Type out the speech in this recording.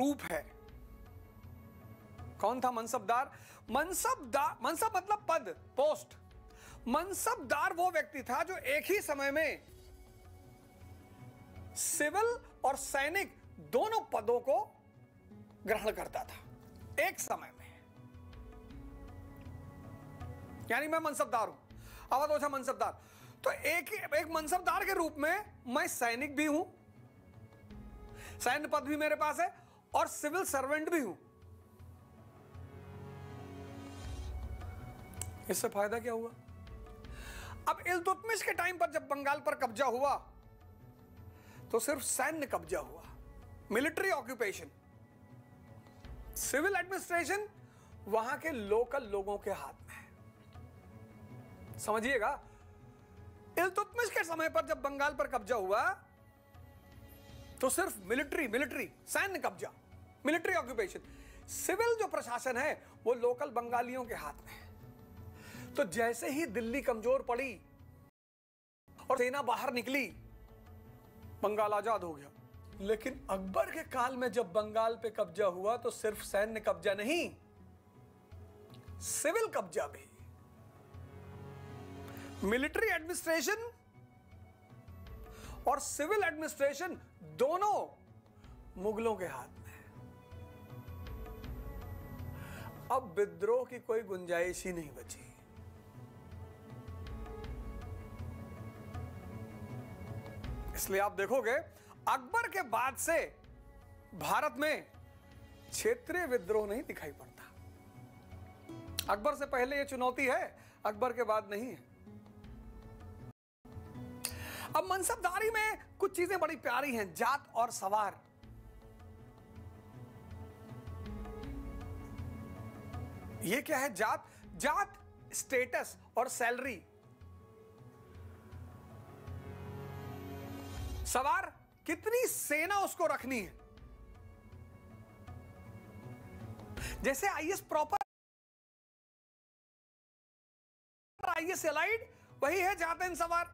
रूप है। कौन था मनसबदार? मनसबदार मनसब मतलब पद पोस्ट मनसबदार वो व्यक्ति था जो एक ही समय में सिविल और सैनिक दोनों पदों को ग्रहण करता था। एक समय में। यानी मैं मनसबदार हूँ। अवध ओझा मनसबदार। तो एक एक मनसबदार के रूप में मैं सैनिक भी हूँ। सैन्य पद भी मेरे पास है और सिविल सर्वेंट भी हूँ। इससे फ़ायदा क्या हुआ? अब इल्तुतमिश के टाइम पर जब बंगाल पर कब्जा हुआ तो सिर्फ़ सैन्य कब्जा हुआ। मिलिट्री ऑक्यूपेशन, सिविल एडमिनिस्ट्रेशन वहाँ के लोकल लोगों के हाथ में समझिएगा, इल्तुतमिश के समय पर जब बंगाल पर कब्जा हुआ तो सिर्फ़ मिलिट्री मिलिट्री, सैन्य कब्जा, मिलिट्री ऑक्यूपेशन सिविल जो प्रशासन है, वो लोकल बंगालियों के हाथ में तो जैसे ही दिल्ली कमज़ोर पड़ी और सेना बाहर निकली, बंगाल आज़ाद हो गया। लेकिन अकबर के काल में जब बंगाल पे कब्जा हुआ तो सिर्फ़ सैन्य कब्जा नहीं, सिविल कब्जा भी। मिलिट्री एडमिनिस्ट्रेशन और सिविल एडमिनिस्ट्रेशन दोनों मुगलों के हाथ में है। अब विद्रोह की कोई गुंजाइश ही नहीं बची। इसलिए आप देखोगे, अकबर के बाद से भारत में क्षेत्रीय विद्रोह नहीं दिखाई पड़ता। अकबर से पहले यह चुनौती है, अकबर के बाद नहीं है। अब मनसबदारी में कुछ चीज़ें बड़ी प्यारी हैं, जात और सवार। ये क्या है जात? जात स्टेटस और सैलरी सवार, कितनी सेना उसको रखनी है? जैसे आईएस प्रॉपर आईएस एलाइड वही है जात एंड सवार।